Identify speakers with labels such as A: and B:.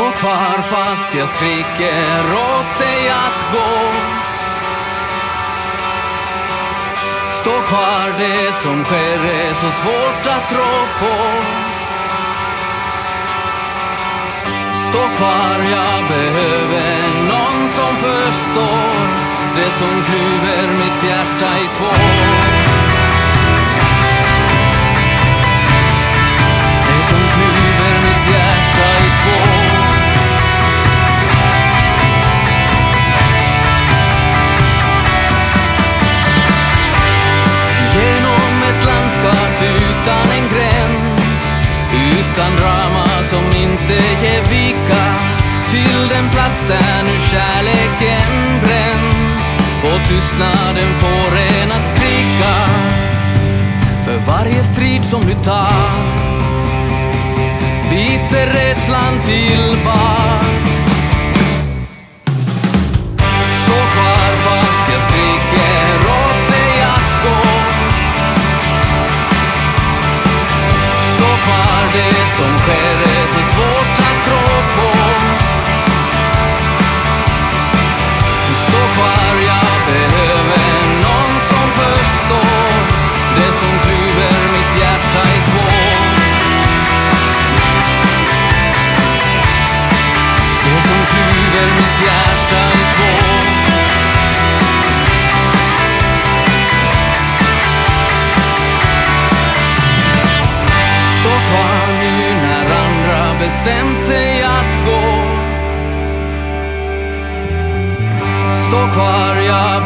A: kvar fast jag skriker åt dig att gå. Stå kvar, det som sker är så svårt att tro på. Stå kvar, jag behöver någon som förstår det som klyver mitt hjärta i två. Inte ge vika Till den plats där nu kärleken bränns. Och tystnaden får en att skrika För varje strid som du tar. Biter rädslan tillbaks bestämt sig att gå. Stå kvar, jag